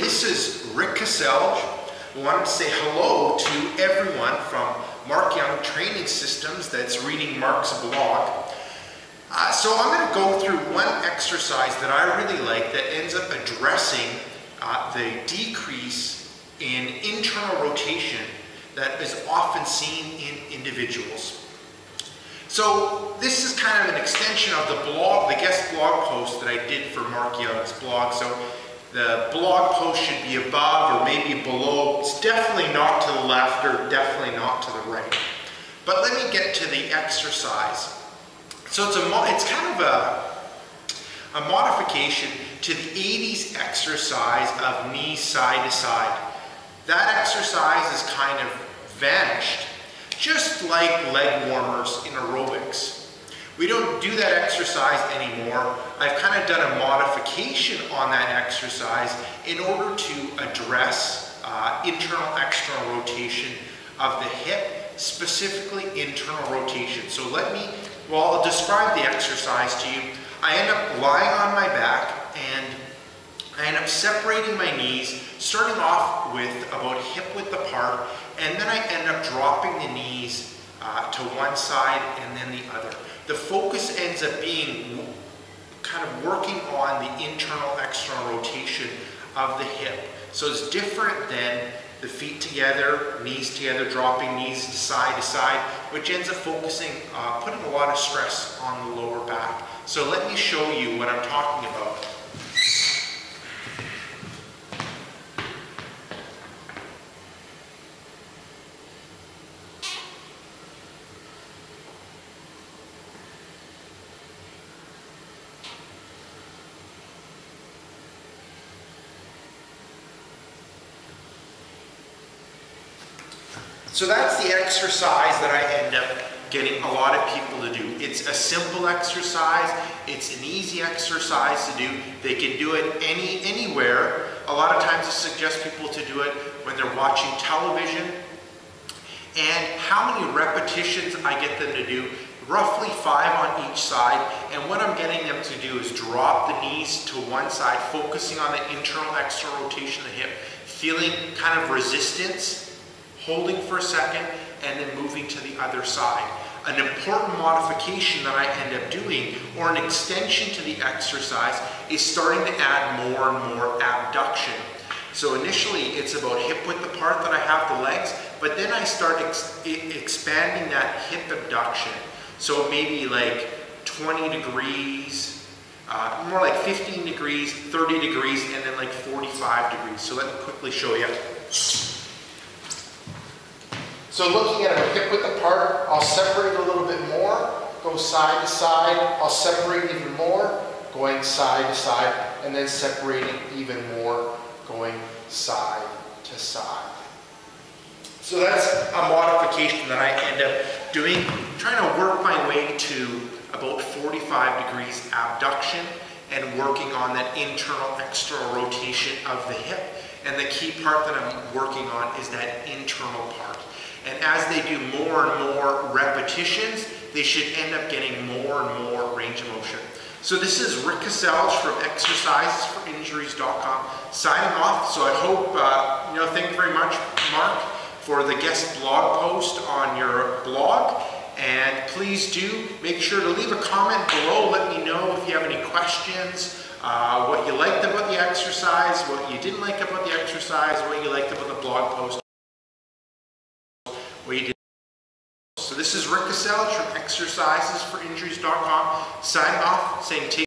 This is Rick Kaselj. I wanted to say hello to everyone from Mark Young Training Systems that's reading Mark's blog. Uh, so I'm going to go through one exercise that I really like that ends up addressing uh, the decrease in internal rotation that is often seen in individuals. So this is kind of an extension of the blog, the guest blog post that I did for Mark Young's blog. So the blog post should be above or maybe below. It's definitely not to the left or definitely not to the right. But let me get to the exercise. So it's, a, it's kind of a, a modification to the 80s exercise of knee side to side. That exercise is kind of vanished, just like leg warmers in aerobics. We don't do that exercise anymore. I've kind of done a modification on that exercise in order to address uh, internal external rotation of the hip, specifically internal rotation. So let me, well, I'll describe the exercise to you. I end up lying on my back and I end up separating my knees, starting off with about hip width apart, and then I end up dropping the knees uh, to one side and then the other the focus ends up being kind of working on the internal external rotation of the hip. So it's different than the feet together, knees together, dropping knees side to side, which ends up focusing, uh, putting a lot of stress on the lower back. So let me show you what I'm talking about. So that's the exercise that I end up getting a lot of people to do. It's a simple exercise. It's an easy exercise to do. They can do it any anywhere. A lot of times I suggest people to do it when they're watching television. And how many repetitions I get them to do, roughly five on each side. And what I'm getting them to do is drop the knees to one side, focusing on the internal external rotation of the hip, feeling kind of resistance holding for a second, and then moving to the other side. An important modification that I end up doing, or an extension to the exercise, is starting to add more and more abduction. So initially it's about hip width apart that I have the legs, but then I start ex expanding that hip abduction. So maybe like 20 degrees, uh, more like 15 degrees, 30 degrees, and then like 45 degrees. So let me quickly show you. So looking at a hip width apart, I'll separate a little bit more, go side to side, I'll separate even more, going side to side, and then separating even more, going side to side. So that's a modification that I end up doing, trying to work my way to about 45 degrees abduction and working on that internal external rotation of the hip. And the key part that I'm working on is that internal part. And as they do more and more repetitions, they should end up getting more and more range of motion. So this is Rick Kaselj from exercisesforinjuries.com signing off. So I hope, uh, you know, thank you very much, Mark, for the guest blog post on your blog. And please do make sure to leave a comment below. Let me know if you have any questions, uh, what you liked about the exercise, what you didn't like about the exercise, what you liked about the blog post. We did. So this is Rick Kaselj from exercisesforinjuries.com signing off saying take